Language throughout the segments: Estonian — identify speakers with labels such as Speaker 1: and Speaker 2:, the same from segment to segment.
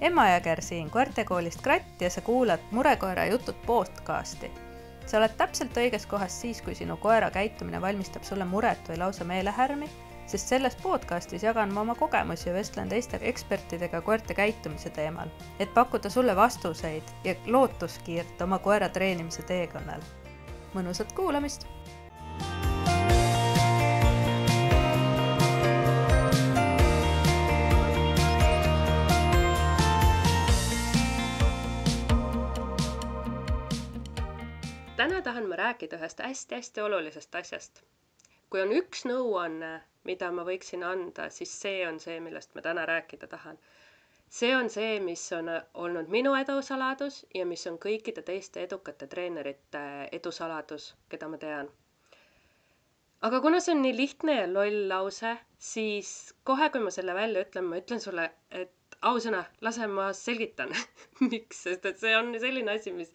Speaker 1: Emma Jõger siin koertekoolist Kratt ja sa kuulad Murekoera jutud podcasti. sa oled täpselt õiges kohas siis, kui sinu koera käitumine valmistab sulle muret või lausa meelehärmi, sest selles podcastis jagan ma oma kogemusi ja vestlen teiste ekspertidega koerte käitumise teemal, et pakkuda sulle vastuseid ja lootuskiirt oma koera treenimise teekonnal. mõnusat kuulamist
Speaker 2: tahan ma rääkida ühest hästi-hästi olulisest asjast. kui on üks nõuanne, mida ma võiksin anda, siis see on see, millest ma täna rääkida tahan. see on see, mis on olnud minu edusaladus ja mis on kõikide teiste edukate treenerite edusaladus, keda ma tean. aga kuna see on nii lihtne ja loll lause, siis kohe, kui ma selle välja ütlen, ma ütlen sulle, et ausõna, lase ma selgitan miks, sest et see on selline asi, mis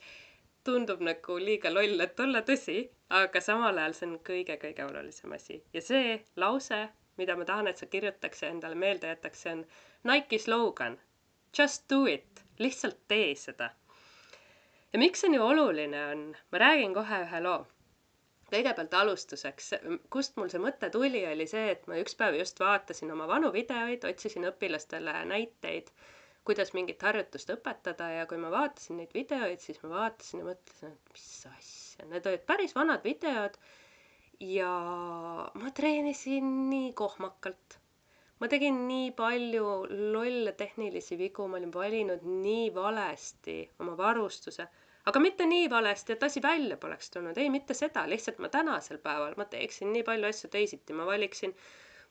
Speaker 2: tundub nagu liiga loll, et olla tõsi, aga samal ajal see on kõige-kõige olulisem asi. ja see lause, mida ma tahan, et sa kirjutaks ja endale meelde jätaks, see on Nike'i slogan. Just do it, lihtsalt tee seda. ja miks see nii oluline on, ma räägin kohe ühe loo. kõigepealt alustuseks, kust mul see mõte tuli, oli see, et ma üks päev just vaatasin oma vanu videoid, otsisin õpilastele näiteid kuidas mingit harjutust õpetada ja kui ma vaatasin neid videoid, siis ma vaatasin ja mõtlesin, et mis asja, need olid päris vanad videod ja ma treenisin nii kohmakalt. ma tegin nii palju lolle tehnilisi vigu, ma olin valinud nii valesti oma varustuse, aga mitte nii valesti, et asi välja poleks tulnud, ei, mitte seda, lihtsalt ma tänasel päeval ma teeksin nii palju asju teisiti, ma valiksin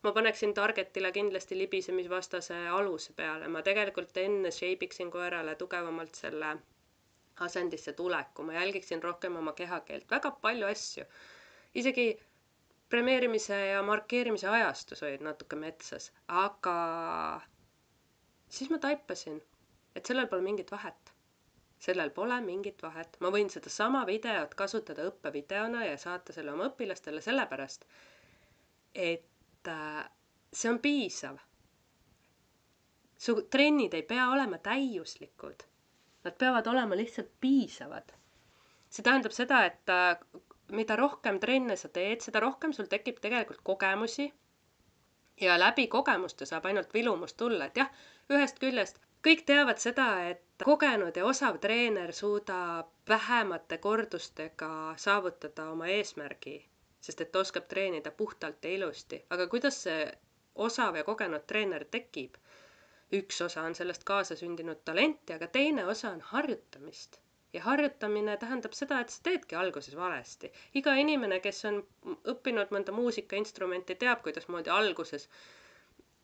Speaker 2: ma paneksin target'ile kindlasti libisemisvastase aluse peale, ma tegelikult enne shape iksin koerale tugevamalt selle asendisse tuleku, ma jälgiksin rohkem oma kehakeelt, väga palju asju. isegi premeerimise ja markeerimise ajastus olid natuke metsas, aga siis ma taipasin, et sellel pole mingit vahet. sellel pole mingit vahet, ma võin sedasama videot kasutada õppevideona ja saata selle oma õpilastele sellepärast, et Äh, see on piisav. su trennid ei pea olema täiuslikud. Nad peavad olema lihtsalt piisavad. see tähendab seda, et äh, mida rohkem trenne sa teed, seda rohkem sul tekib tegelikult kogemusi. ja läbi kogemuste saab ainult vilumust tulla, et jah, ühest küljest kõik teavad seda, et kogenud ja osav treener suudab vähemate kordustega saavutada oma eesmärgi sest et ta oskab treenida puhtalt ja ilusti, aga kuidas see osav ja kogenud treener tekib? üks osa on sellest kaasasündinud talenti, aga teine osa on harjutamist. ja harjutamine tähendab seda, et sa teedki alguses valesti. iga inimene, kes on õppinud mõnda muusikainstrumenti, teab, kuidasmoodi alguses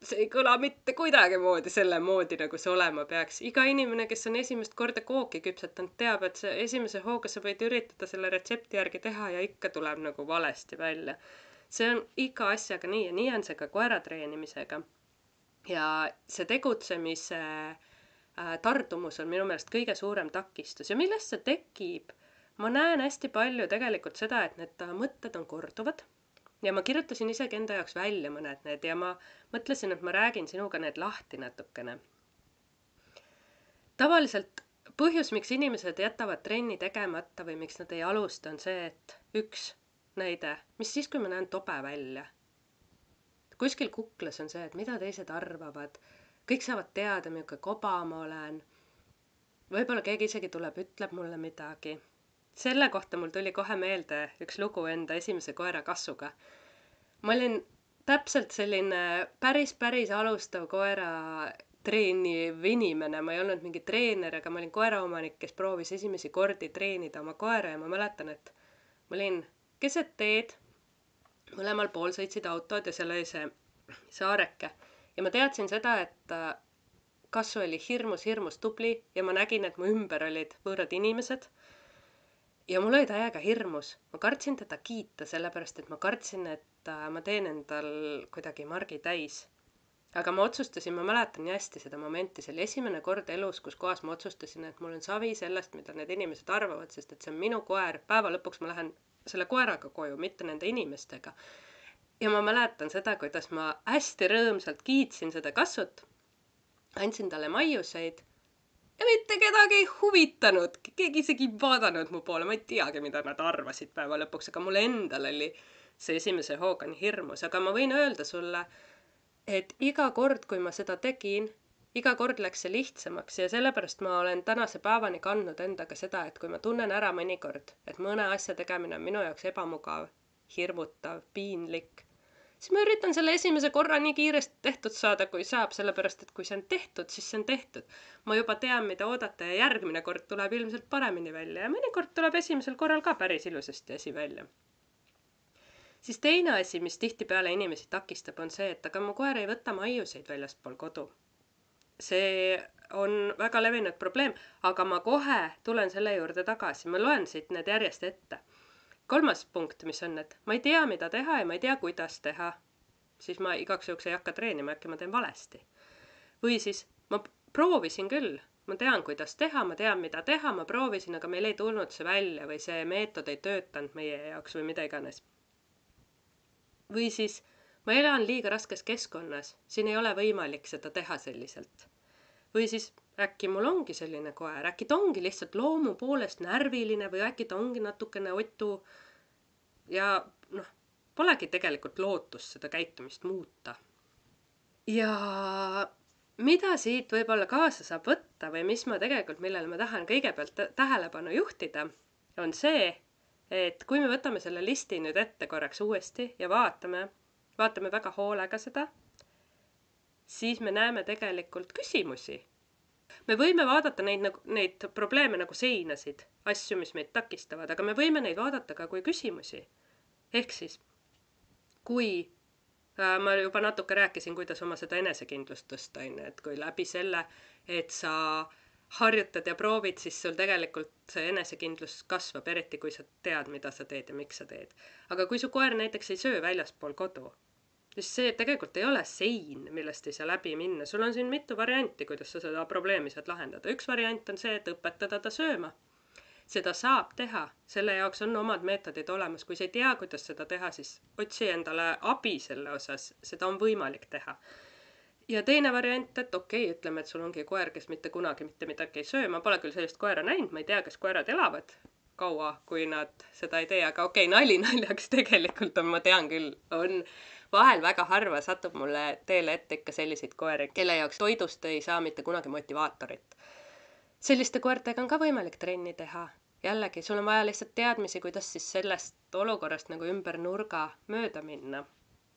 Speaker 2: see ei kõla mitte kuidagimoodi selle moodi, nagu see olema peaks. iga inimene, kes on esimest korda kooki küpsetanud, teab, et see esimese hooga sa võid üritada selle retsepti järgi teha ja ikka tuleb nagu valesti välja. see on iga asjaga nii ja nii on see ka koera treenimisega. ja see tegutsemise äh, tardumus on minu meelest kõige suurem takistus ja millest see tekib? ma näen hästi palju tegelikult seda, et need mõtted on korduvad ja ma kirjutasin isegi enda jaoks välja mõned need ja ma mõtlesin, et ma räägin sinuga need lahti natukene. tavaliselt põhjus, miks inimesed jätavad trenni tegemata või miks nad ei alusta, on see, et üks näide, mis siis, kui ma näen tobe välja. kuskil kuklas on see, et mida teised arvavad, kõik saavad teada, milline koba ma olen. võib-olla keegi isegi tuleb, ütleb mulle midagi selle kohta mul tuli kohe meelde üks lugu enda esimese koera Kassuga. ma olin täpselt selline päris, päris alustav koera treeniv inimene, ma ei olnud mingi treener, aga ma olin koeraomanik, kes proovis esimesi kordi treenida oma koera ja ma mäletan, et ma olin keset teed, mõlemal pool sõitsid autod ja seal oli see saareke ja ma teadsin seda, et äh, Kassu oli hirmus, hirmus tubli ja ma nägin, et mu ümber olid võõrad inimesed ja mul oli täiega hirmus, ma kartsin teda kiita, sellepärast et ma kartsin, et äh, ma teen endal kuidagi margi täis. aga ma otsustasin, ma mäletan nii hästi seda momenti, see oli esimene kord elus, kus kohas ma otsustasin, et mul on savi sellest, mida need inimesed arvavad, sest et see on minu koer, päeva lõpuks ma lähen selle koeraga koju, mitte nende inimestega. ja ma mäletan seda, kuidas ma hästi rõõmsalt kiitsin seda kassut, andsin talle maiuseid ja mitte kedagi ei huvitanud, keegi isegi ei vaadanud mu poole, ma ei teagi, mida nad arvasid päeva lõpuks, aga mul endal oli see esimese hooga nii hirmus, aga ma võin öelda sulle, et iga kord, kui ma seda tegin, iga kord läks see lihtsamaks. Ja sellepärast ma olen tänase päevani kandnud endaga seda, et kui ma tunnen ära mõnikord, et mõne asja tegemine on minu jaoks ebamugav, hirmutav, piinlik siis ma üritan selle esimese korra nii kiiresti tehtud saada, kui saab, sellepärast et kui see on tehtud, siis see on tehtud. ma juba tean, mida oodata ja järgmine kord tuleb ilmselt paremini välja ja mõnikord tuleb esimesel korral ka päris ilusasti asi välja. siis teine asi, mis tihtipeale inimesi takistab, on see, et aga mu koer ei võta maiuseid väljaspool kodu. see on väga levinud probleem, aga ma kohe tulen selle juurde tagasi, ma loen siit need järjest ette kolmas punkt, mis on, et ma ei tea, mida teha ja ma ei tea, kuidas teha, siis ma igaks juhuks ei hakka treenima, äkki ma teen valesti. või siis ma proovisin küll, ma tean, kuidas teha, ma tean, mida teha, ma proovisin, aga meil ei tulnud see välja või see meetod ei töötanud meie jaoks või mida iganes. või siis ma elan liiga raskes keskkonnas, siin ei ole võimalik seda teha selliselt. või siis äkki mul ongi selline koer, äkki ta ongi lihtsalt loomu poolest närviline või äkki ta ongi natukene otu ja noh, polegi tegelikult lootust seda käitumist muuta. ja mida siit võib-olla kaasa saab võtta või mis ma tegelikult, millele ma tahan kõigepealt tähelepanu juhtida, on see, et kui me võtame selle listi nüüd ette korraks uuesti ja vaatame, vaatame väga hoolega seda, siis me näeme tegelikult küsimusi me võime vaadata neid nagu, neid probleeme nagu seinasid, asju, mis meid takistavad, aga me võime neid vaadata ka kui küsimusi. ehk siis, kui äh, ma juba natuke rääkisin, kuidas oma seda enesekindlust tõsta, on ju, et kui läbi selle, et sa harjutad ja proovid, siis sul tegelikult see enesekindlus kasvab, eriti kui sa tead, mida sa teed ja miks sa teed. aga kui su koer näiteks ei söö väljaspool kodu siis see tegelikult ei ole sein, millest ei saa läbi minna, sul on siin mitu varianti, kuidas sa seda probleemi saad lahendada, üks variant on see, et õpetada ta sööma. seda saab teha, selle jaoks on omad meetodid olemas, kui sa ei tea, kuidas seda teha, siis otsi endale abi selle osas, seda on võimalik teha. ja teine variant, et okei okay,, ütleme, et sul ongi koer, kes mitte kunagi mitte midagi ei söö, ma pole küll sellist koera näinud, ma ei tea, kas koerad elavad kaua, kui nad seda ei tee, aga okei okay,, nali naljaks tegelikult on, ma tean küll, on vahel väga harva satub mulle teele ette ikka selliseid koeri, kelle jaoks toidust ei saa mitte kunagi motivaatorit. selliste koertega on ka võimalik trenni teha. jällegi, sul on vaja lihtsalt teadmisi, kuidas siis sellest olukorrast nagu ümber nurga mööda minna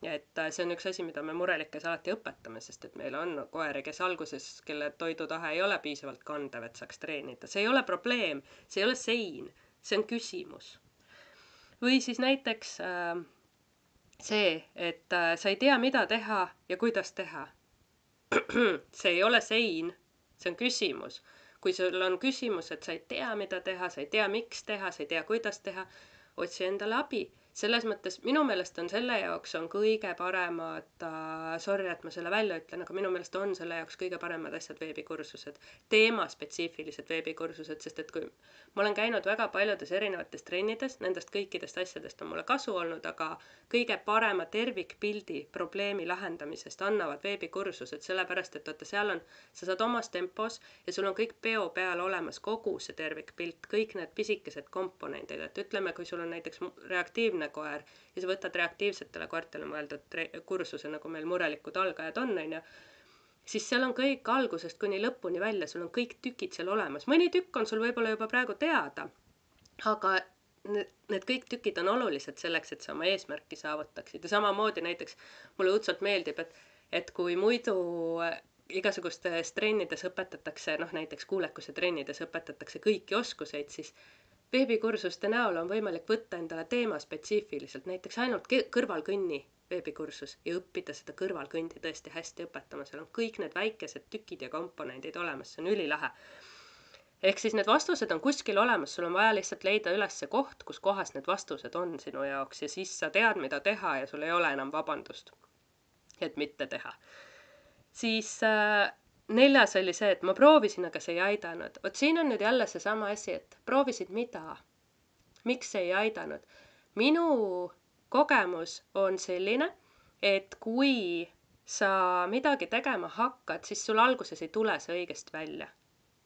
Speaker 2: ja et äh, see on üks asi, mida me murelikes alati õpetame, sest et meil on koeri, kes alguses, kelle toidutahe ei ole piisavalt kandev, et saaks treenida, see ei ole probleem, see ei ole sein, see on küsimus. või siis näiteks äh, see, et äh, sa ei tea, mida teha ja kuidas teha. see ei ole sein, see on küsimus. kui sul on küsimus, et sa ei tea, mida teha, sa ei tea, miks teha, sa ei tea, kuidas teha, otsi endale abi selles mõttes minu meelest on selle jaoks on kõige paremad äh,, sorry, et ma selle välja ütlen, aga minu meelest on selle jaoks kõige paremad asjad veebikursused, teemaspetsiifilised veebikursused, sest et kui ma olen käinud väga paljudes erinevates trennides, nendest kõikidest asjadest on mulle kasu olnud, aga kõige parema tervikpildi probleemi lahendamisest annavad veebikursused, sellepärast et vaata, seal on, sa saad omas tempos ja sul on kõik peo peal olemas, kogu see tervikpilt, kõik need pisikesed komponendid, et ütleme, kui sul on näiteks reaktiivne reaktiivne koer ja sa võtad reaktiivsetele koertele mõeldud kursuse, nagu meil murelikud algajad on, on ju, siis seal on kõik algusest kuni lõpuni välja, sul on kõik tükid seal olemas, mõni tükk on sul võib-olla juba praegu teada, aga need, kõik tükid on olulised selleks, et sa oma eesmärki saavutaksid. Ja samamoodi näiteks mulle õudselt meeldib, et, et kui muidu igasugustes trennides õpetatakse, noh näiteks kuulekuse trennides õpetatakse kõiki oskuseid, siis veebikursuste näol on võimalik võtta endale teema spetsiifiliselt, näiteks ainult kõrvalkõnni veebikursus ja õppida seda kõrvalkõndi tõesti hästi õpetama, seal on kõik need väikesed tükid ja komponendid olemas, see on ülilahe. ehk siis need vastused on kuskil olemas, sul on vaja lihtsalt leida üles see koht, kus kohas need vastused on sinu jaoks ja siis sa tead, mida teha ja sul ei ole enam vabandust, et mitte teha. siis äh, neljas oli see, et ma proovisin, aga see ei aidanud. vot siin on nüüd jälle seesama asi, et proovisid mida? miks see ei aidanud? minu kogemus on selline, et kui sa midagi tegema hakkad, siis sul alguses ei tule see õigesti välja.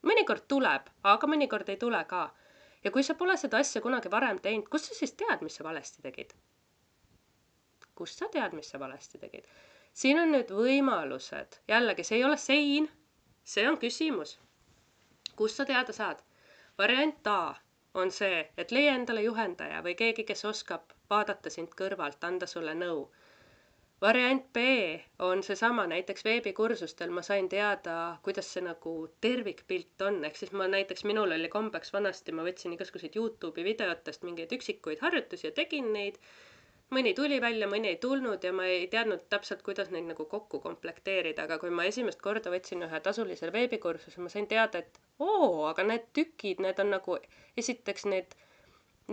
Speaker 2: mõnikord tuleb, aga mõnikord ei tule ka. ja kui sa pole seda asja kunagi varem teinud, kust sa siis tead, mis sa valesti tegid? kust sa tead, mis sa valesti tegid? Siin on nüüd võimalused, jällegi, see ei ole sein, see on küsimus. kust sa teada saad? variant A on see, et leia endale juhendaja või keegi, kes oskab vaadata sind kõrvalt, anda sulle nõu. variant B on seesama, näiteks veebikursustel ma sain teada, kuidas see nagu tervikpilt on, ehk siis ma näiteks, minul oli kombeks vanasti, ma võtsin igasuguseid Youtube'i videotest mingeid üksikuid harjutusi ja tegin neid mõni tuli välja, mõni ei tulnud ja ma ei teadnud täpselt, kuidas neid nagu kokku komplekteerida, aga kui ma esimest korda võtsin ühe tasulise veebikursuse, ma sain teada, et oo, aga need tükid, need on nagu, esiteks need,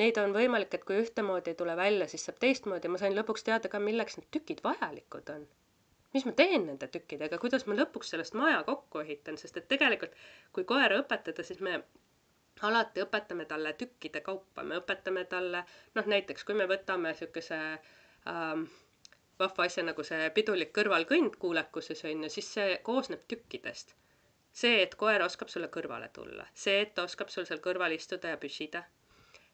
Speaker 2: neid on võimalik, et kui ühtemoodi ei tule välja, siis saab teistmoodi. Ma sain lõpuks teada ka, milleks need tükid vajalikud on. mis ma teen nende tükkidega, kuidas ma lõpuks sellest maja kokku ehitan, sest et tegelikult kui koera õpetada, siis me alati õpetame talle tükkide kaupa, me õpetame talle, noh näiteks kui me võtame niisuguse ähm, vahva asja nagu see pidulik kõrvalkõnd kuulekuses on ju, siis see koosneb tükkidest. see, et koer oskab sulle kõrvale tulla, see, et ta oskab sul seal kõrval istuda ja püsida,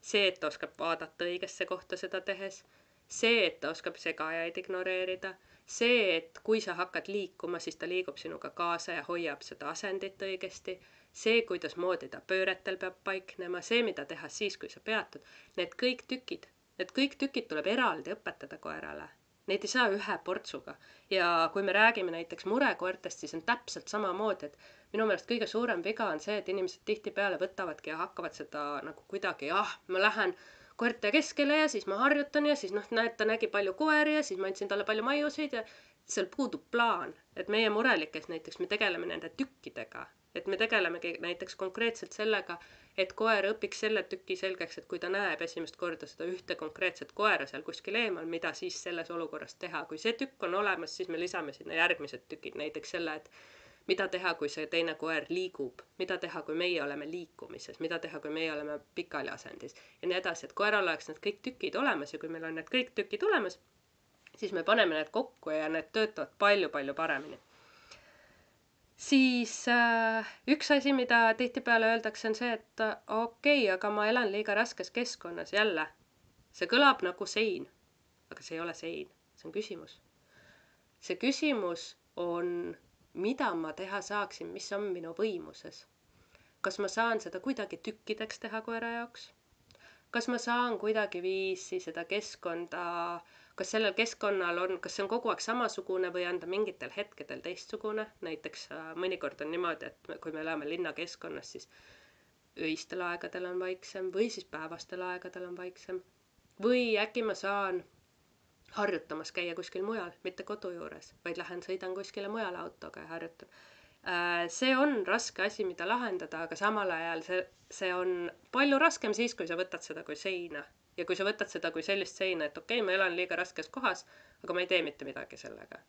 Speaker 2: see, et ta oskab vaadata õigesse kohta seda tehes, see, et ta oskab segajaid ignoreerida, see, et kui sa hakkad liikuma, siis ta liigub sinuga kaasa ja hoiab seda asendit õigesti see, kuidasmoodi ta pööretel peab paiknema, see, mida teha siis, kui sa peatud, need kõik tükid, need kõik tükid tuleb eraldi õpetada koerale. Neid ei saa ühe portsuga. ja kui me räägime näiteks murekoertest, siis on täpselt samamoodi, et minu meelest kõige suurem viga on see, et inimesed tihtipeale võtavadki ja hakkavad seda nagu kuidagi, ah, ma lähen koerte keskele ja siis ma harjutan ja siis noh, näed, ta nägi palju koeri ja siis ma andsin talle palju maiuseid ja seal puudub plaan, et meie murelikes näiteks me tegeleme nende tükkidega et me tegelemegi näiteks konkreetselt sellega, et koer õpiks selle tüki selgeks, et kui ta näeb esimest korda seda ühte konkreetset koera seal kuskil eemal, mida siis selles olukorras teha. kui see tükk on olemas, siis me lisame sinna järgmised tükid, näiteks selle, et mida teha, kui see teine koer liigub, mida teha, kui meie oleme liikumises, mida teha, kui meie oleme pikali asendis ja nii edasi, et koeral oleks need kõik tükid olemas ja kui meil on need kõik tükid olemas, siis me paneme need kokku ja need töötavad palju-palju paremini siis äh, üks asi, mida tihtipeale öeldakse, on see, et äh, okei okay,, aga ma elan liiga raskes keskkonnas, jälle. see kõlab nagu sein, aga see ei ole sein, see on küsimus. see küsimus on, mida ma teha saaksin, mis on minu võimuses. kas ma saan seda kuidagi tükkideks teha koera jaoks? kas ma saan kuidagiviisi seda keskkonda äh, kas sellel keskkonnal on, kas see on kogu aeg samasugune või on ta mingitel hetkedel teistsugune, näiteks äh, mõnikord on niimoodi, et kui me elame linnakeskkonnas, siis öistel aegadel on vaiksem või siis päevastel aegadel on vaiksem. või äkki ma saan harjutamas käia kuskil mujal, mitte kodu juures, vaid lähen sõidan kuskile mujale autoga ja harjutan. Äh, see on raske asi, mida lahendada, aga samal ajal see, see on palju raskem siis, kui sa võtad seda kui seina ja kui sa võtad seda kui sellist seina, et okei okay,, ma elan liiga raskes kohas, aga ma ei tee mitte midagi sellega.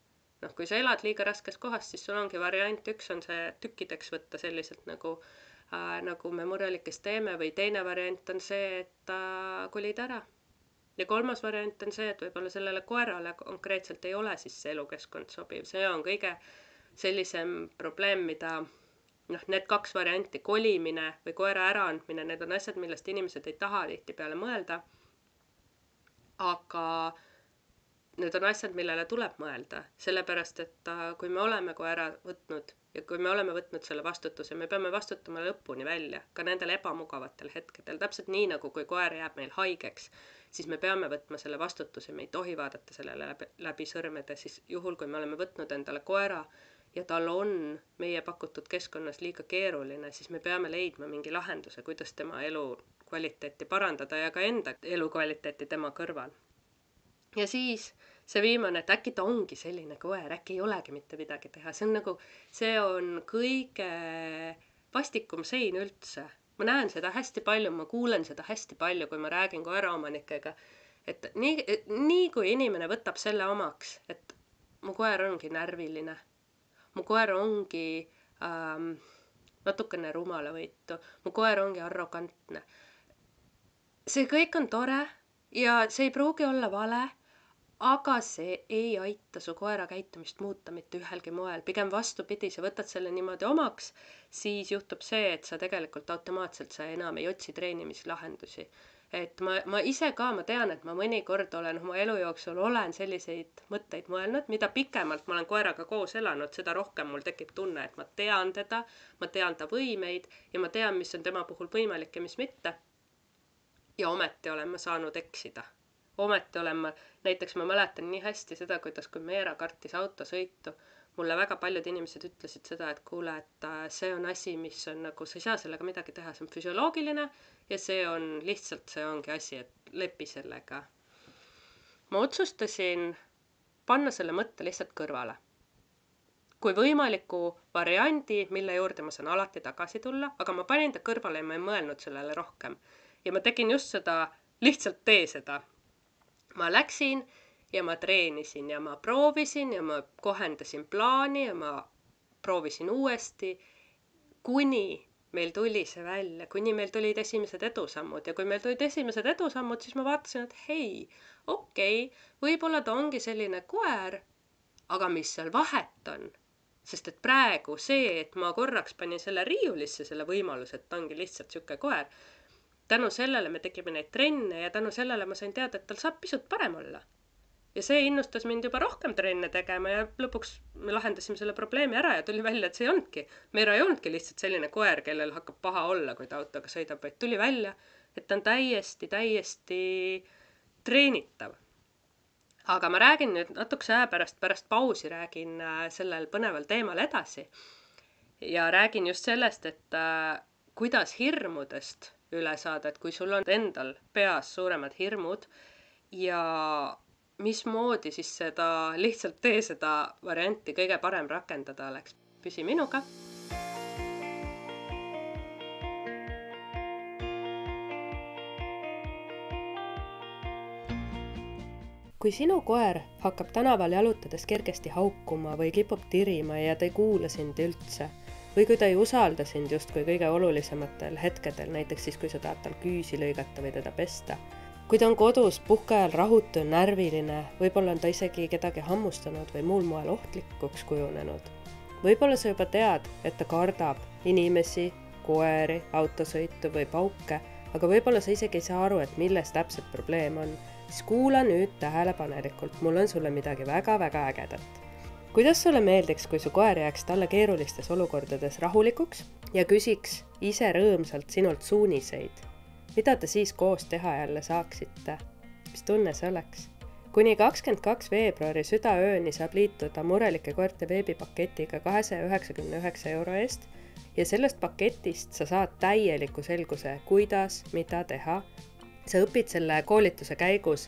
Speaker 2: noh, kui sa elad liiga raskes kohas, siis sul ongi variant, üks on see tükkideks võtta selliselt nagu äh,, nagu me murelikes teeme või teine variant on see, et äh, kolid ära. ja kolmas variant on see, et võib-olla sellele koerale konkreetselt ei ole siis see elukeskkond sobiv, see on kõige sellisem probleem, mida noh, need kaks varianti, kolimine või koera äraandmine, need on asjad, millest inimesed ei taha tihtipeale mõelda aga need on asjad, millele tuleb mõelda, sellepärast et kui me oleme koera võtnud ja kui me oleme võtnud selle vastutuse, me peame vastutama lõpuni välja, ka nendel ebamugavatel hetkedel, täpselt nii, nagu kui koer jääb meil haigeks, siis me peame võtma selle vastutuse, me ei tohi vaadata sellele läbi, läbi sõrmede, siis juhul, kui me oleme võtnud endale koera ja tal on meie pakutud keskkonnas liiga keeruline, siis me peame leidma mingi lahenduse, kuidas tema elu kvaliteeti parandada ja ka enda elukvaliteeti tema kõrval. ja siis see viimane, et äkki ta ongi selline koer, äkki ei olegi mitte midagi teha, see on nagu, see on kõige vastikum sein üldse. ma näen seda hästi palju, ma kuulen seda hästi palju, kui ma räägin koeraomanikega, et nii, nii kui inimene võtab selle omaks, et mu koer ongi närviline, mu koer ongi ähm, natukene rumalavõitu, mu koer ongi arrogantne see kõik on tore ja see ei pruugi olla vale, aga see ei aita su koera käitumist muuta mitte ühelgi moel, pigem vastupidi, sa võtad selle niimoodi omaks, siis juhtub see, et sa tegelikult automaatselt sa enam ei otsi treenimislahendusi et ma, ma ise ka, ma tean, et ma mõnikord olen oma elu jooksul, olen selliseid mõtteid mõelnud, mida pikemalt ma olen koeraga koos elanud, seda rohkem mul tekib tunne, et ma tean teda, ma tean ta võimeid ja ma tean, mis on tema puhul võimalik ja mis mitte. Ja ometi olen ma saanud eksida. ometi olen ma, näiteks ma mäletan nii hästi seda, kuidas, kui Meera kartis autosõitu mulle väga paljud inimesed ütlesid seda, et kuule, et äh, see on asi, mis on nagu, sa ei saa sellega midagi teha, see on füsioloogiline ja see on lihtsalt, see ongi asi, et lepi sellega. ma otsustasin panna selle mõtte lihtsalt kõrvale. kui võimaliku variandi, mille juurde ma saan alati tagasi tulla, aga ma panin ta kõrvale ja ma ei mõelnud sellele rohkem. Ja ma tegin just seda, lihtsalt tee seda. ma läksin ja ma treenisin ja ma proovisin ja ma kohendasin plaani ja ma proovisin uuesti, kuni meil tuli see välja, kuni meil tulid esimesed edusammud ja kui meil tulid esimesed edusammud, siis ma vaatasin, et hei, okei okay,, võib-olla ta ongi selline koer, aga mis seal vahet on? sest et praegu see, et ma korraks panin selle riiulisse, selle võimaluse, et ta ongi lihtsalt sihuke koer, tänu sellele me tegime neid trenne ja tänu sellele ma sain teada, et tal saab pisut parem olla ja see innustas mind juba rohkem trenne tegema ja lõpuks me lahendasime selle probleemi ära ja tuli välja, et see ei olnudki, Meero ei olnudki lihtsalt selline koer, kellel hakkab paha olla, kui ta autoga sõidab, vaid tuli välja, et ta on täiesti, täiesti treenitav. aga ma räägin nüüd natukese aja pärast, pärast pausi räägin äh, sellel põneval teemal edasi. ja räägin just sellest, et äh, kuidas hirmudest üle saada, et kui sul on endal peas suuremad hirmud ja mismoodi siis seda lihtsalt tee seda varianti kõige parem rakendada oleks. püsi minuga.
Speaker 1: kui sinu koer hakkab tänaval jalutades kergesti haukuma või kipub tirima ja ta ei kuula sind üldse või kui ta ei usalda sind justkui kõige olulisematel hetkedel, näiteks siis, kui sa tahad tal küüsi lõigata või teda pesta kui ta on kodus puhkeajal rahutu, närviline, võib-olla on ta isegi kedagi hammustanud või muul moel ohtlikuks kujunenud. võib-olla sa juba tead, et ta kardab inimesi, koeri, autosõitu või pauke, aga võib-olla sa isegi ei saa aru, et milles täpselt probleem on. siis kuula nüüd tähelepanelikult, mul on sulle midagi väga-väga ägedat. Kuidas sulle meeldiks, kui su koer jääks talle keerulistes olukordades rahulikuks ja küsiks ise rõõmsalt sinult suuniseid mida te siis koos teha jälle saaksite? mis tunne see oleks? kuni kakskümmend kaks veebruari südaööni saab liituda murelike koerte veebipaketiga kahesaja üheksakümne üheksa euro eest ja sellest paketist sa saad täieliku selguse, kuidas, mida teha. sa õpid selle koolituse käigus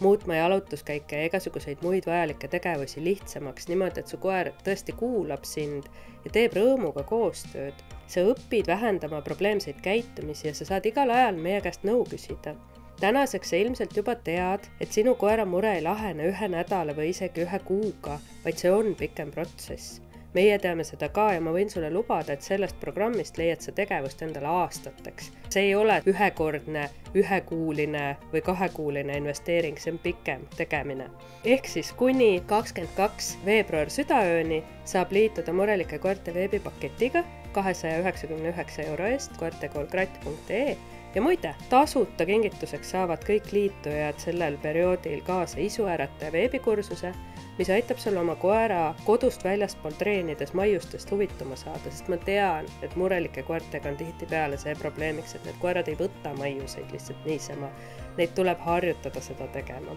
Speaker 1: muutma jalutuskäike ja igasuguseid muid vajalikke tegevusi lihtsamaks, niimoodi, et su koer tõesti kuulab sind ja teeb rõõmuga koostööd sa õpid vähendama probleemseid käitumisi ja sa saad igal ajal meie käest nõu küsida. tänaseks sa ilmselt juba tead, et sinu koera mure ei lahene ühe nädala või isegi ühe kuuga, vaid see on pikem protsess. Meie teame seda ka ja ma võin sulle lubada, et sellest programmist leiad sa tegevust endale aastateks. see ei ole ühekordne, ühekuuline või kahekuuline investeering, see on pikem tegemine. ehk siis kuni kakskümmend kaks veebruar südaööni saab liituda murelike koerte veebipaketiga kahesaja üheksakümne üheksa euro eest koertekoolkratt.ee ja muide, tasuta kingituseks saavad kõik liitujad sellel perioodil kaasa isuärataja veebikursuse, mis aitab sul oma koera kodust väljaspool treenides maiustest huvituma saada, sest ma tean, et murelike koertega on tihtipeale see probleemiks, et need koerad ei võta maiuseid lihtsalt niisama. Neid tuleb harjutada seda tegema.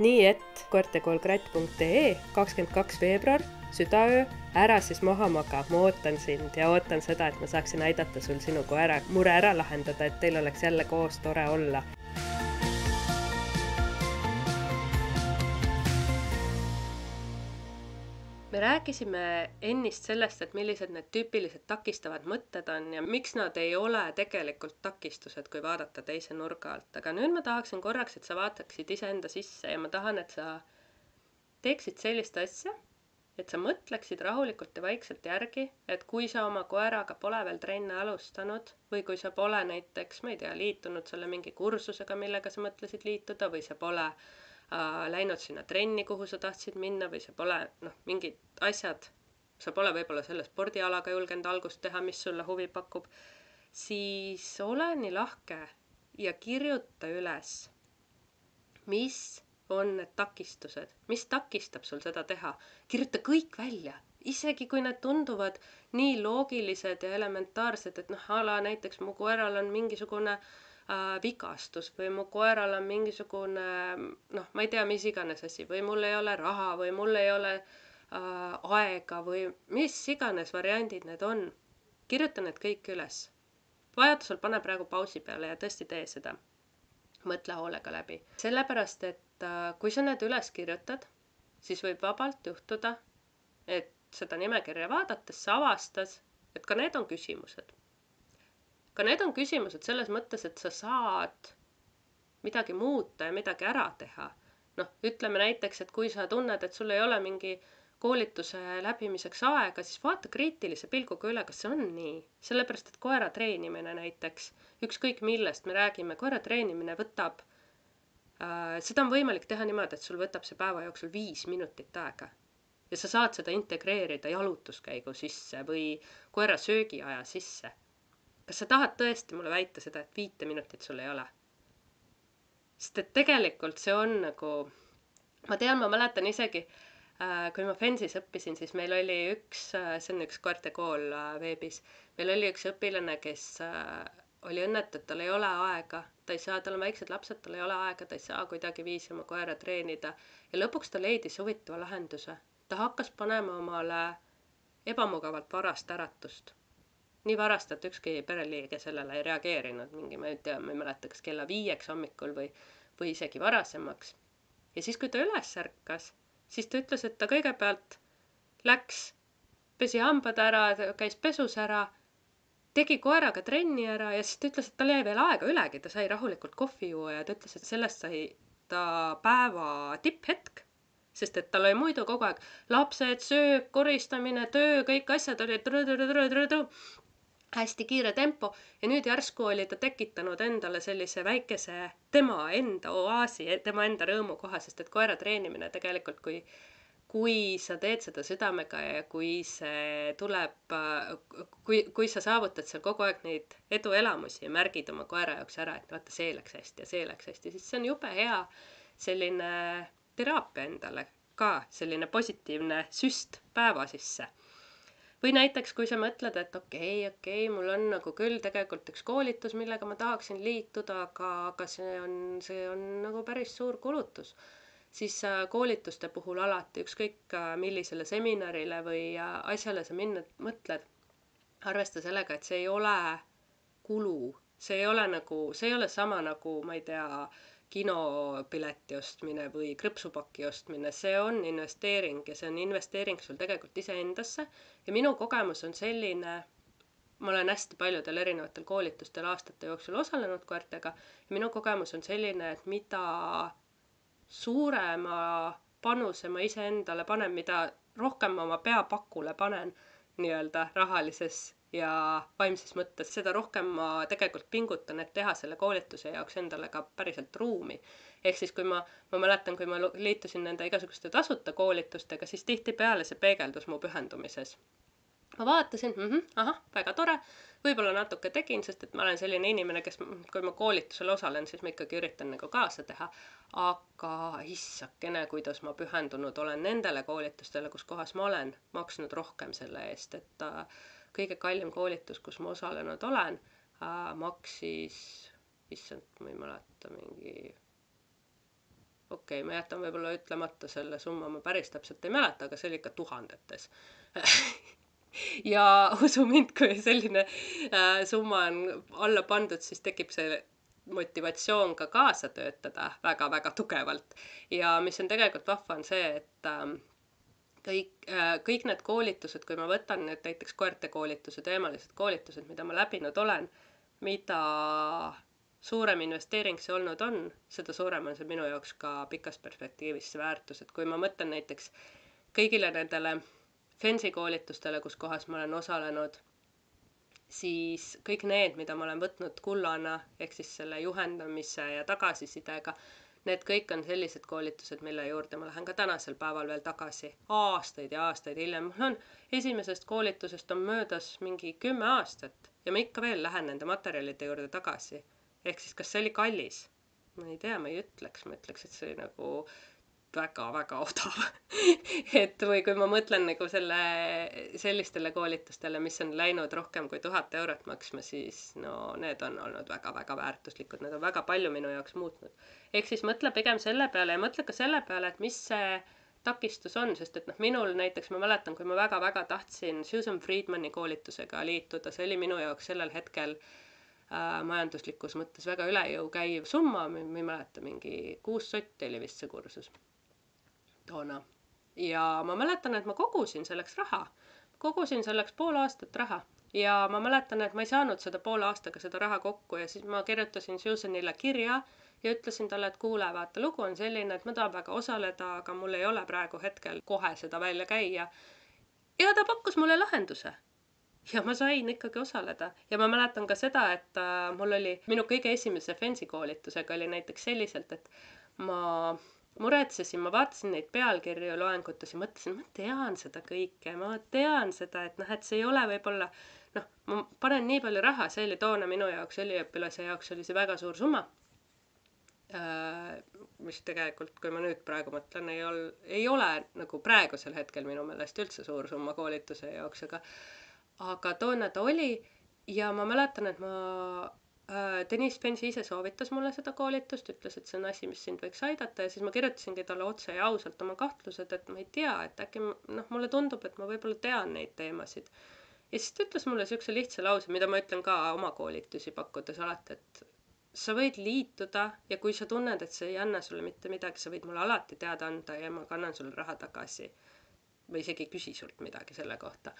Speaker 1: nii et koertekoolkratt.ee kakskümmend kaks veebruar südaöö, ära siis maha maga, ma ootan sind ja ootan seda, et ma saaksin aidata sul sinu koera mure ära lahendada, et teil oleks jälle koos tore olla.
Speaker 2: Me rääkisime ennist sellest, et millised need tüüpilised takistavad mõtted on ja miks nad ei ole tegelikult takistused, kui vaadata teise nurga alt, aga nüüd ma tahaksin korraks, et sa vaataksid iseenda sisse ja ma tahan, et sa teeksid sellist asja et sa mõtleksid rahulikult ja vaikselt järgi, et kui sa oma koeraga pole veel trenne alustanud või kui sa pole näiteks, ma ei tea, liitunud selle mingi kursusega, millega sa mõtlesid liituda või sa pole äh, läinud sinna trenni, kuhu sa tahtsid minna või sa pole noh, mingid asjad, sa pole võib-olla selle spordialaga julgenud algust teha, mis sulle huvi pakub, siis ole nii lahke ja kirjuta üles, mis on need takistused, mis takistab sul seda teha, kirjuta kõik välja. Isegi kui need tunduvad nii loogilised ja elementaarsed, et noh, a la näiteks mu koeral on mingisugune äh, vigastus või mu koeral on mingisugune noh, ma ei tea, mis iganes asi või mul ei ole raha või mul ei ole äh, aega või mis iganes variandid need on. kirjuta need kõik üles. vajadusel pane praegu pausi peale ja tõesti tee seda. mõtle hoolega läbi, sellepärast et äh, kui sa need üles kirjutad, siis võib vabalt juhtuda, et seda nimekirja vaadates sa avastad, et ka need on küsimused. Ka need on küsimused selles mõttes, et sa saad midagi muuta ja midagi ära teha. noh, ütleme näiteks, et kui sa tunned, et sul ei ole mingi koolituse läbimiseks aega, siis vaata kriitilise pilguga üle, kas see on nii. sellepärast, et koera treenimine näiteks, ükskõik millest me räägime, koera treenimine võtab äh,, seda on võimalik teha niimoodi, et sul võtab see päeva jooksul viis minutit aega ja sa saad seda integreerida jalutuskäigu sisse või koera söögiaja sisse. Kas sa tahad tõesti mulle väita seda, et viite minutit sul ei ole? sest et tegelikult see on nagu, ma tean, ma mäletan isegi äh,, kui ma Fensis õppisin, siis meil oli üks äh,, see on üks koertekool äh, veebis, meil oli üks õpilane, kes oli õnnetu, et tal ei ole aega, ta ei saa, tal on väiksed lapsed, tal ei ole aega, ta ei saa kuidagiviisi oma koera treenida ja lõpuks ta leidis huvitava lahenduse ta hakkas panema omale ebamugavalt varast äratust. Nii varast, et ükski pereliige sellele ei reageerinud, mingi, ma ei tea, ma ei mäleta, kas kella viieks hommikul või, või isegi varasemaks. ja siis, kui ta üles ärkas, siis ta ütles, et ta kõigepealt läks, pesi hambad ära, käis pesus ära, tegi koeraga trenni ära ja siis ta ütles, et tal jäi veel aega ülegi, ta sai rahulikult kohvi juua ja ta ütles, et sellest sai ta päeva tipphetk sest et tal oli muidu kogu aeg lapsed, söök, koristamine, töö, kõik asjad olid hästi kiire tempo ja nüüd järsku oli ta tekitanud endale sellise väikese tema enda oaasi, tema enda rõõmukoha, sest et koera treenimine tegelikult, kui kui sa teed seda südamega ja kui see tuleb, kui, kui sa saavutad seal kogu aeg neid eduelamusi ja märgid oma koera jaoks ära, et vaata, see läks hästi ja see läks hästi, siis see on jube hea selline teraapia endale ka, selline positiivne süst päeva sisse. Või näiteks, kui sa mõtled, et okei okay,, okei okay,, mul on nagu küll tegelikult üks koolitus, millega ma tahaksin liituda, aga, aga see on, see on nagu päris suur kulutus. Siis koolituste puhul alati, ükskõik äh, millisele seminarile või äh, asjale sa minna mõtled, arvesta sellega, et see ei ole kulu, see ei ole nagu, see ei ole sama nagu, ma ei tea, kinopileti ostmine või krõpsupaki ostmine, see on investeering ja see on investeering sul tegelikult iseendasse. Ja minu kogemus on selline, ma olen hästi paljudel erinevatel koolitustel aastate jooksul osalenud koertega ja minu kogemus on selline, et mida suurema panuse ma iseendale panen, mida rohkem ma oma peapakule panen nii-öelda rahalises ja vaimses mõttes, seda rohkem ma tegelikult pingutan, et teha selle koolituse jaoks endale ka päriselt ruumi. ehk siis, kui ma, ma mäletan, kui ma liitusin nende igasuguste tasuta koolitustega, siis tihtipeale see peegeldus mu pühendumises. ma vaatasin mm, -hmm, ahah, väga tore, võib-olla natuke tegin, sest et ma olen selline inimene, kes, kui ma koolitusel osalen, siis ma ikkagi üritan nagu kaasa teha. aga issakene, kuidas ma pühendunud olen nendele koolitustele, kus kohas ma olen maksnud rohkem selle eest, et äh, kõige kallim koolitus, kus ma osalenud olen äh,, maksis, issand, ma ei mäleta, mingi okei okay,, ma jätan võib-olla ütlemata selle summa, ma päris täpselt ei mäleta, aga see oli ikka tuhandetes ja usu mind, kui selline äh, summa on alla pandud, siis tekib see motivatsioon ka kaasa töötada väga-väga tugevalt. ja mis on tegelikult vahva, on see, et äh, kõik, äh, kõik need koolitused, kui ma võtan nüüd näiteks koertekoolituse teemalised koolitused, mida ma läbinud olen, mida suurem investeering see olnud on, seda suurem on see minu jaoks ka pikas perspektiivis see väärtus, et kui ma mõtlen näiteks kõigile nendele Fensi koolitustele, kus kohas ma olen osalenud, siis kõik need, mida ma olen võtnud kullana, ehk siis selle juhendamise ja tagasisidega, need kõik on sellised koolitused, mille juurde ma lähen ka tänasel päeval veel tagasi, aastaid ja aastaid hiljem. mul on esimesest koolitusest on möödas mingi kümme aastat ja ma ikka veel lähen nende materjalide juurde tagasi. ehk siis, kas see oli kallis? ma ei tea, ma ei ütleks, ma ütleks, et see oli nagu väga-väga odav. Et või kui ma mõtlen nagu selle, sellistele koolitustele, mis on läinud rohkem kui tuhat eurot maksma, siis no need on olnud väga-väga väärtuslikud, need on väga palju minu jaoks muutnud. ehk siis mõtle pigem selle peale ja mõtle ka selle peale, et mis see takistus on, sest et noh, minul näiteks ma mäletan, kui ma väga-väga tahtsin Susan Friedmani koolitusega liituda, see oli minu jaoks sellel hetkel äh, majanduslikus mõttes väga üle jõu käiv summa, ma ei mäleta, mingi kuus sotti oli vist see kursus toona. ja ma mäletan, et ma kogusin selleks raha. kogusin selleks pool aastat raha ja ma mäletan, et ma ei saanud seda poole aastaga seda raha kokku ja siis ma kirjutasin Susanile kirja ja ütlesin talle, et kuule, vaata, lugu on selline, et ma tahan väga osaleda, aga mul ei ole praegu hetkel kohe seda välja käia. ja ta pakkus mulle lahenduse. ja ma sain ikkagi osaleda ja ma mäletan ka seda, et äh, mul oli minu kõige esimese Fensi koolitusega oli näiteks selliselt, et ma muretsesin, ma vaatasin neid pealkirju loengutes ja mõtlesin, ma tean seda kõike, ma tean seda, et noh, et see ei ole võib-olla noh, ma panen nii palju raha, see oli toona minu jaoks, üliõpilase jaoks oli see väga suur summa äh,. mis tegelikult, kui ma nüüd praegu mõtlen, ei ol-, ei ole nagu praegusel hetkel minu meelest üldse suur summa koolituse jaoks, aga aga toona ta oli ja ma mäletan, et ma Deniss Pensi ise soovitas mulle seda koolitust, ütles, et see on asi, mis sind võiks aidata ja siis ma kirjutasingi talle otse ja ausalt oma kahtlused, et ma ei tea, et äkki noh, mulle tundub, et ma võib-olla tean neid teemasid. ja siis ta ütles mulle niisuguse lihtsa lause, mida ma ütlen ka oma koolitusi pakkudes alati, et sa võid liituda ja kui sa tunned, et see ei anna sulle mitte midagi, sa võid mulle alati teada anda ja ma kannan sulle raha tagasi. või isegi ei küsi sult midagi selle kohta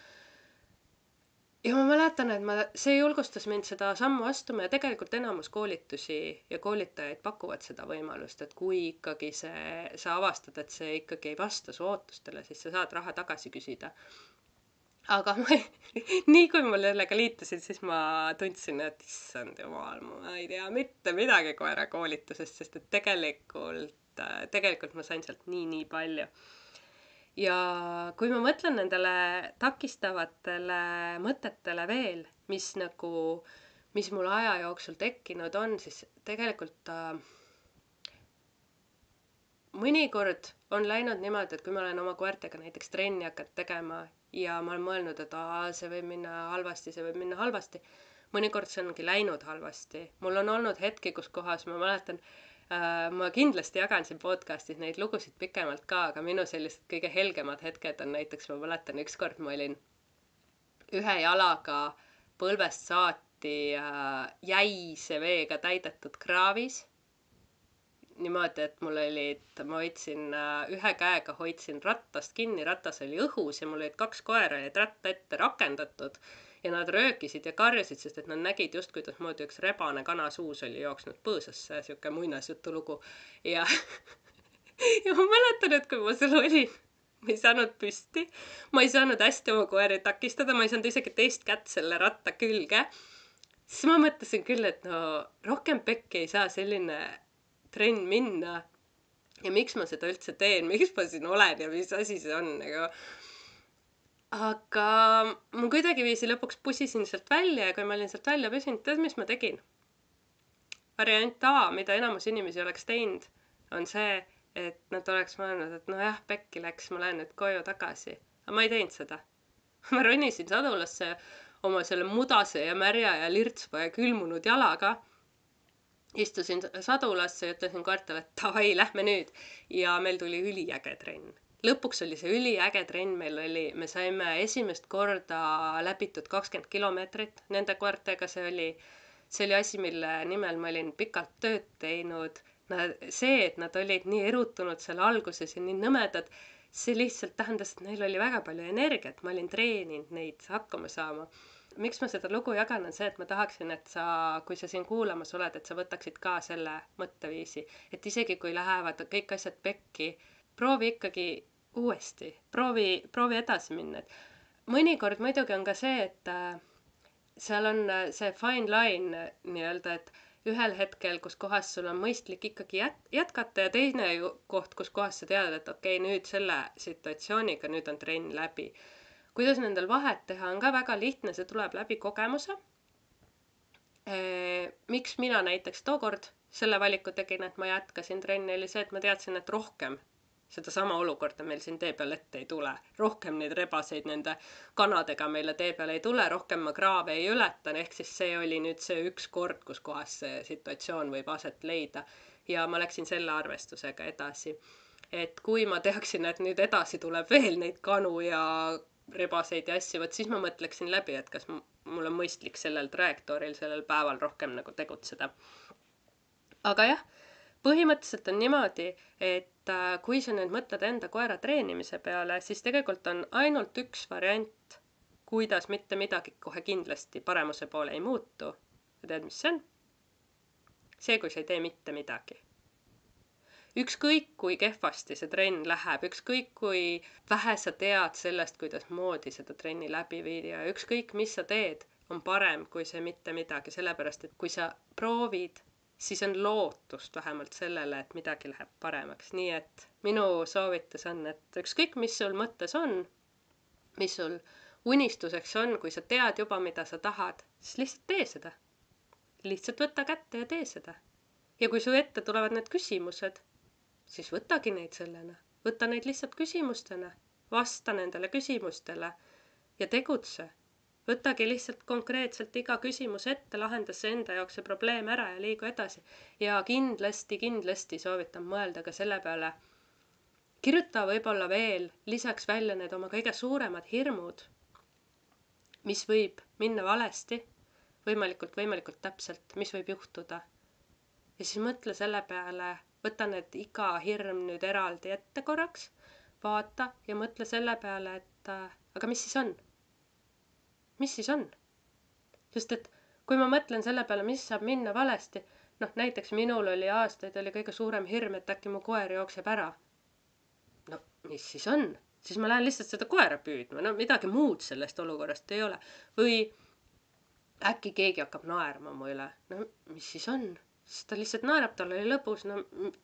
Speaker 2: ja ma mäletan, et ma, see julgustas mind seda sammu astuma ja tegelikult enamus koolitusi ja koolitajaid pakuvad seda võimalust, et kui ikkagi see, sa avastad, et see ikkagi ei vasta su ootustele, siis sa saad raha tagasi küsida. aga ma ei, nii kui ma sellega liitusin, siis ma tundsin, et issand jumal, ma ei tea mitte midagi koerakoolitusest, sest et tegelikult, tegelikult ma sain sealt nii, nii palju ja kui ma mõtlen nendele takistavatele mõtetele veel, mis nagu, mis mul aja jooksul tekkinud on, siis tegelikult äh, mõnikord on läinud niimoodi, et kui ma olen oma koertega näiteks trenni hakanud tegema ja ma olen mõelnud, et aa, see võib minna halvasti, see võib minna halvasti, mõnikord see ongi läinud halvasti. mul on olnud hetki, kus kohas ma mäletan, ma kindlasti jagan siin podcast'is neid lugusid pikemalt ka, aga minu sellised kõige helgemad hetked on näiteks, ma mäletan, ükskord ma olin ühe jalaga põlvest saati äh, jäise veega täidetud kraavis. niimoodi, et mul olid, ma hoidsin äh, ühe käega hoidsin rattast kinni, ratas oli õhus ja mul olid kaks koera olid ratta ette rakendatud ja nad röökisid ja karjusid, sest et nad nägid just, kuidasmoodi üks rebane kana suus oli jooksnud põõsasse, sihuke muinasjutulugu. ja ja ma mäletan, et kui ma seal olin, ma ei saanud püsti, ma ei saanud hästi oma koeri takistada, ma ei saanud isegi teist kätt selle ratta külge. siis ma mõtlesin küll, et no rohkem pekki ei saa selline trenn minna. ja miks ma seda üldse teen, miks ma siin olen ja mis asi see on, ega aga ma kuidagiviisi lõpuks pusisin sealt välja ja kui ma olin sealt välja pusinud, tead, mis ma tegin? variant A, mida enamus inimesi oleks teinud, on see, et nad oleks mõelnud, et nojah, pekki läks, ma lähen nüüd koju tagasi. aga ma ei teinud seda. ma ronisin sadulasse oma selle mudase ja märja ja lirtsva ja külmunud jalaga. istusin sadulasse ja ütlesin koertele, et davai, lähme nüüd. ja meil tuli üliäge trenn lõpuks oli see üliäge trenn, meil oli, me saime esimest korda läbitud kakskümmend kilomeetrit nende koertega, see oli, see oli asi, mille nimel ma olin pikalt tööd teinud. Nad, see, et nad olid nii erutunud seal alguses ja nii nõmedad, see lihtsalt tähendas, et neil oli väga palju energiat, ma olin treeninud neid hakkama saama miks ma seda lugu jagan, on see, et ma tahaksin, et sa, kui sa siin kuulamas oled, et sa võtaksid ka selle mõtteviisi, et isegi kui lähevad kõik asjad pekki, proovi ikkagi uuesti, proovi, proovi edasi minna, et mõnikord muidugi on ka see, et äh, seal on äh, see fine line nii-öelda, et ühel hetkel, kus kohas sul on mõistlik ikkagi jät-, jätkata ja teine koht, kus kohas sa tead, et okei okay,, nüüd selle situatsiooniga, nüüd on trenn läbi. kuidas nendel vahet teha, on ka väga lihtne, see tuleb läbi kogemuse. miks mina näiteks tookord selle valiku tegin, et ma jätkasin trenni, oli see, et ma teadsin, et rohkem sedasama olukorda meil siin tee peal ette ei tule. rohkem neid rebaseid nende kanadega meile tee peale ei tule, rohkem ma kraave ei ületa, ehk siis see oli nüüd see üks kord, kus kohas see situatsioon võib aset leida. ja ma läksin selle arvestusega edasi. et kui ma teaksin, et nüüd edasi tuleb veel neid kanu ja rebaseid ja asju, vot siis ma mõtleksin läbi, et kas mul on mõistlik sellel trajektooril sellel päeval rohkem nagu tegutseda. aga jah põhimõtteliselt on niimoodi, et äh, kui sa nüüd mõtled enda koera treenimise peale, siis tegelikult on ainult üks variant, kuidas mitte midagi kohe kindlasti paremuse poole ei muutu. ja tead, mis see on? see, kui sa ei tee mitte midagi. ükskõik, kui kehvasti see trenn läheb, ükskõik, kui vähe sa tead sellest, kuidasmoodi seda trenni läbi viia, ükskõik, mis sa teed, on parem kui see mitte midagi, sellepärast et kui sa proovid siis on lootust vähemalt sellele, et midagi läheb paremaks, nii et minu soovitus on, et ükskõik, mis sul mõttes on, mis sul unistuseks on, kui sa tead juba, mida sa tahad, siis lihtsalt tee seda. lihtsalt võta kätte ja tee seda. ja kui su ette tulevad need küsimused, siis võtagi neid sellena, võta neid lihtsalt küsimustena, vasta nendele küsimustele ja tegutse võtagi lihtsalt konkreetselt iga küsimus ette, lahenda see enda jaoks see probleem ära ja liigu edasi. ja kindlasti, kindlasti soovitan mõelda ka selle peale, kirjuta võib-olla veel lisaks välja need oma kõige suuremad hirmud, mis võib minna valesti, võimalikult, võimalikult täpselt, mis võib juhtuda. ja siis mõtle selle peale, võta need iga hirm nüüd eraldi ette korraks, vaata ja mõtle selle peale, et äh, aga mis siis on mis siis on? sest et kui ma mõtlen selle peale, mis saab minna valesti, noh näiteks minul oli aastaid oli kõige suurem hirm, et äkki mu koer jookseb ära. no mis siis on? siis ma lähen lihtsalt seda koera püüdma, no midagi muud sellest olukorrast ei ole. või äkki keegi hakkab naerma mu üle, no mis siis on? siis ta lihtsalt naerab, tal oli lõbus, no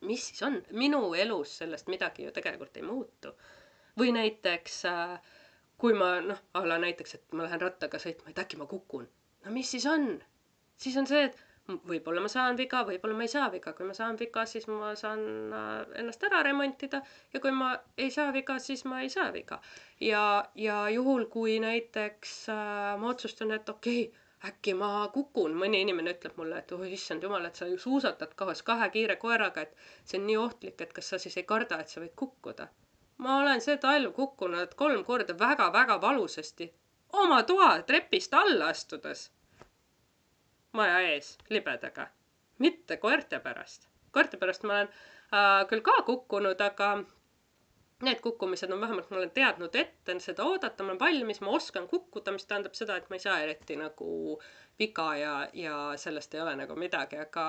Speaker 2: mis siis on? minu elus sellest midagi ju tegelikult ei muutu. või näiteks äh, kui ma noh, a la näiteks, et ma lähen rattaga sõitma, et äkki ma kukun. no mis siis on? siis on see, et võib-olla ma saan viga, võib-olla ma ei saa viga, kui ma saan viga, siis ma saan äh, ennast ära remontida ja kui ma ei saa viga, siis ma ei saa viga. ja, ja juhul, kui näiteks äh, ma otsustan, et okei okay,, äkki ma kukun, mõni inimene ütleb mulle, et oh issand jumal, et sa ju suusatad koos kahe kiire koeraga, et see on nii ohtlik, et kas sa siis ei karda, et sa võid kukkuda ma olen see talv kukkunud kolm korda väga-väga valusasti oma toa trepist alla astudes. maja ees libedaga, mitte koerte pärast. koerte pärast ma olen äh, küll ka kukkunud, aga need kukkumised on vähemalt, ma olen teadnud ette seda oodata, ma olen valmis, ma oskan kukkuda, mis tähendab seda, et ma ei saa eriti nagu viga ja, ja sellest ei ole nagu midagi, aga,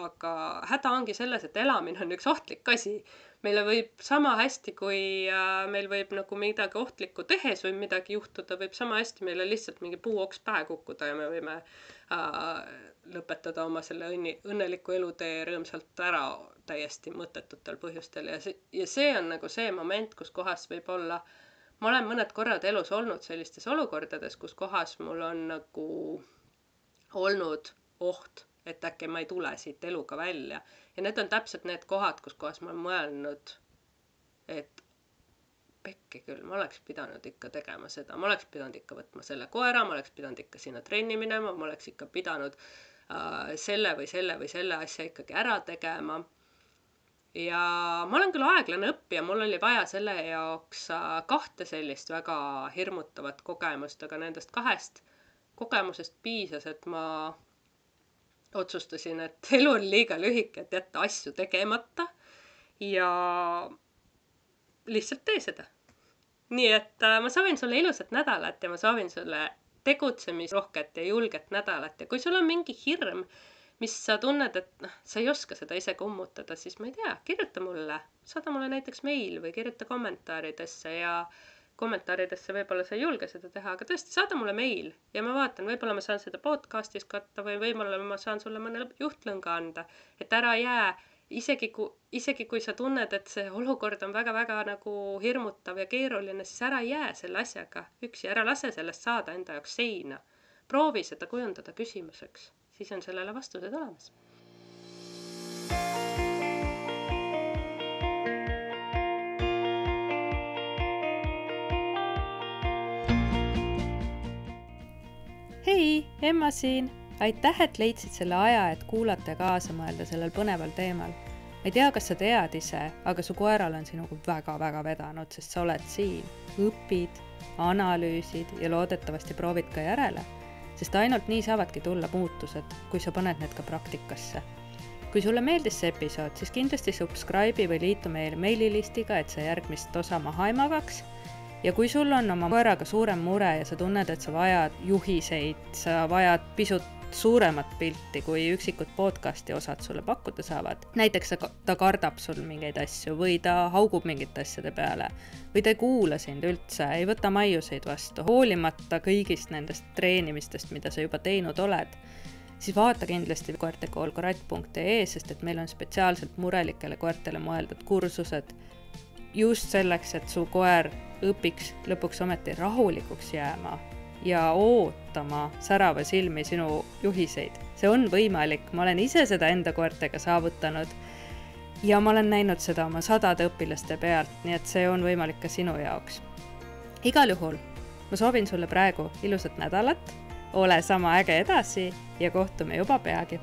Speaker 2: aga häda ongi selles, et elamine on üks ohtlik asi. Meile võib sama hästi, kui äh, meil võib nagu midagi ohtlikku tehes võib midagi juhtuda, võib sama hästi meile lihtsalt mingi puuoks pähe kukkuda ja me võime äh, lõpetada oma selle õnni, õnneliku elutee rõõmsalt ära täiesti mõttetutel põhjustel. Ja see, ja see on nagu see moment, kus kohas võib olla ma olen mõned korrad elus olnud sellistes olukordades, kus kohas mul on nagu olnud oht et äkki ma ei tule siit eluga välja. ja need on täpselt need kohad, kus kohas ma olen mõelnud, et pekki küll, ma oleks pidanud ikka tegema seda, ma oleks pidanud ikka võtma selle koera, ma oleks pidanud ikka sinna trenni minema, ma oleks ikka pidanud äh, selle või selle või selle asja ikkagi ära tegema. ja ma olen küll aeglane õppija, mul oli vaja selle jaoks äh, kahte sellist väga hirmutavat kogemust, aga nendest kahest kogemusest piisas, et ma otsustasin, et elu on liiga lühike, et jätta asju tegemata ja lihtsalt tee seda. nii et äh, ma soovin sulle ilusat nädalat ja ma soovin sulle tegutsemisrohket ja julget nädalat ja kui sul on mingi hirm, mis sa tunned, et noh, sa ei oska seda ise kummutada, siis ma ei tea, kirjuta mulle, saada mulle näiteks meil või kirjuta kommentaaridesse ja kommentaaridesse võib-olla sa ei julge seda teha, aga tõesti, saada mulle meil ja ma vaatan, võib-olla ma saan seda podcast'is katta või võib-olla ma saan sulle mõne juhtlõnga anda, et ära jää. Isegi kui, isegi kui sa tunned, et see olukord on väga-väga nagu hirmutav ja keeruline, siis ära jää selle asjaga üksi, ära lase sellest saada enda jaoks seina. proovi seda kujundada küsimuseks, siis on sellele vastused olemas
Speaker 1: hei, Emma siin aitäh, et leidsid selle aja, et kuulata ja kaasa mõelda sellel põneval teemal. ma ei tea, kas sa tead ise, aga su koeral on sinuga väga-väga vedanud, sest sa oled siin, õpid, analüüsid ja loodetavasti proovid ka järele. sest ainult nii saavadki tulla muutused, kui sa paned need ka praktikasse. kui sulle meeldis see episood, siis kindlasti subscribe'i või liitu meie meililistiga, et sa järgmist osa maha ei magaks ja kui sul on oma koeraga suurem mure ja sa tunned, et sa vajad juhiseid, sa vajad pisut suuremat pilti, kui üksikud podcast'i osad sulle pakkuda saavad. näiteks ta kardab sul mingeid asju või ta haugub mingite asjade peale või ta ei kuula sind üldse, ei võta maiuseid vastu, hoolimata kõigist nendest treenimistest, mida sa juba teinud oled siis vaata kindlasti koertekoolkoratt.ee, sest et meil on spetsiaalselt murelikele koertele mõeldud kursused just selleks, et su koer õpiks lõpuks ometi rahulikuks jääma ja ootama särava silmi sinu juhiseid. see on võimalik, ma olen ise seda enda koertega saavutanud ja ma olen näinud seda oma sadade õpilaste pealt, nii et see on võimalik ka sinu jaoks. igal juhul ma soovin sulle praegu ilusat nädalat, ole sama äge edasi ja kohtume juba peagi